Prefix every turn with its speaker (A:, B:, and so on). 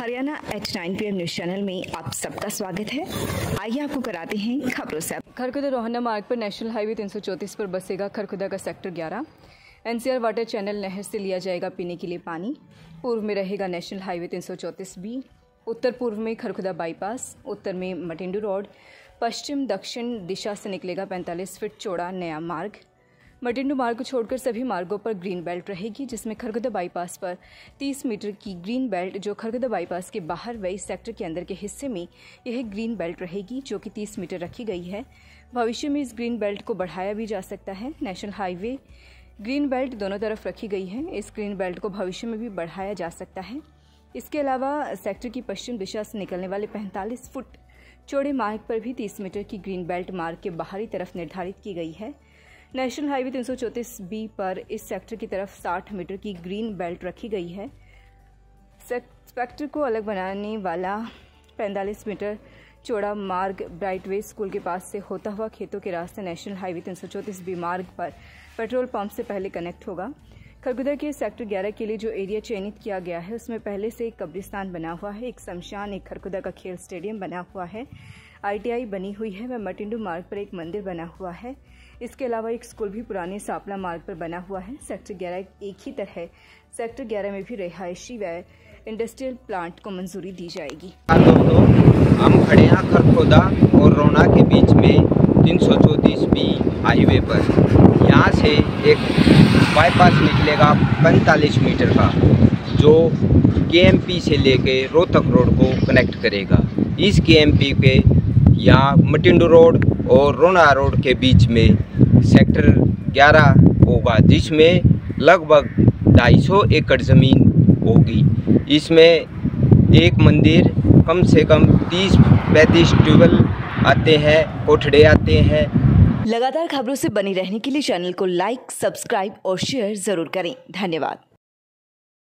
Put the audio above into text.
A: Haryana H nine P news channel में आप सबका स्वागत है। आइए आपको कराते हैं खबरों से।
B: खरखुदा रोहना मार्ग पर नेशनल हाईवे 334 पर बसेगा खरखुदा का सेक्टर 11 एनसीआर वाटर चैनल नहर से लिया जाएगा पीने के लिए पानी। पूर्व में रहेगा नेशनल हाईवे 334 बी। उत्तर पूर्व में खरखुदा बाईपास। उत्तर में मटिंडू रोड। पश्चिम दक्षिण दिशा से निकलेगा 45 फीट चौड़ा नया मार्ग। मटिंडू मार्ग को छोड़कर सभी मार्गों पर ग्रीन बेल्ट रहेगी, जिसमें खरगोदा बाईपास पर 30 मीटर की ग्रीन बेल्ट, जो खरगोदा बाईपास के बाहर वे सेक्टर के अंदर के हिस्से में यह ग्रीन बेल्ट रहेगी, जो कि 30 मीटर रखी गई है। भविष्य में इस ग्रीन बेल्ट को बढ़ाया भी जा सकता है। नेशनल हाईवे ग्रीन बेल्ट दोनों तरफ़ रखी गई है। इस ग्रीन बेल्ट को भविष्य में भी बढ़ाया जा सकता है। इसके अलावा सेक्टर की पश्चिम दिशा से निकलने वाले पैंतालीस फुट चौड़े मार्ग पर भी तीस मीटर की ग्रीन बेल्ट मार्ग के बाहरी तरफ़ निर्धारित की गई है। नेशनल हाईवे तीन बी पर इस सेक्टर की तरफ़ 60 मीटर की ग्रीन बेल्ट रखी गई है। सेक्टर को अलग बनाने वाला 45 मीटर चौड़ा मार्ग ब्राइटवे स्कूल के पास से होता हुआ खेतों के रास्ते नेशनल हाईवे तीन बी मार्ग पर पेट्रोल पंप से पहले कनेक्ट होगा। खरगुदा के सेक्टर 11 के लिए जो एरिया चयनित किया गया है, उसमें पहले से एक कब्रिस्तान बना हुआ है। एक शमशान, एक खरगुदा का खेल स्टेडियम बना हुआ है। आईटीआई बनी हुई है। व मटिंडू मार्ग पर एक मंदिर बना हुआ है। इसके अलावा एक स्कूल भी पुराने सापला मार्ग पर बना हुआ है। सेक्टर ग्यारह एक ही तरह सेक्टर ग्यारह में भी रिहायशी व इंडस्ट्रियल प्लांट को मंजूरी दी जाएगी।
C: दोस्तों, हम खड़े हैं खरखोदा और रोना के बीच में तीन सौ चौंतीस बी हाईवे पर। यहाँ से एक बाईपास निकलेगा पैंतालीस मीटर का, जो के से लेके रोहतक रोड को कनेक्ट करेगा। इस के के यहाँ मटिंडू रोड और रोना रोड के बीच में सेक्टर 11 होगा जिसमें लगभग 250 एकड़ ज़मीन होगी। इसमें एक मंदिर, कम से कम 30 पैंतीस ट्यूबल आते हैं, कोठड़े आते हैं।
A: लगातार खबरों से बनी रहने के लिए चैनल को लाइक, सब्सक्राइब और शेयर ज़रूर करें। धन्यवाद।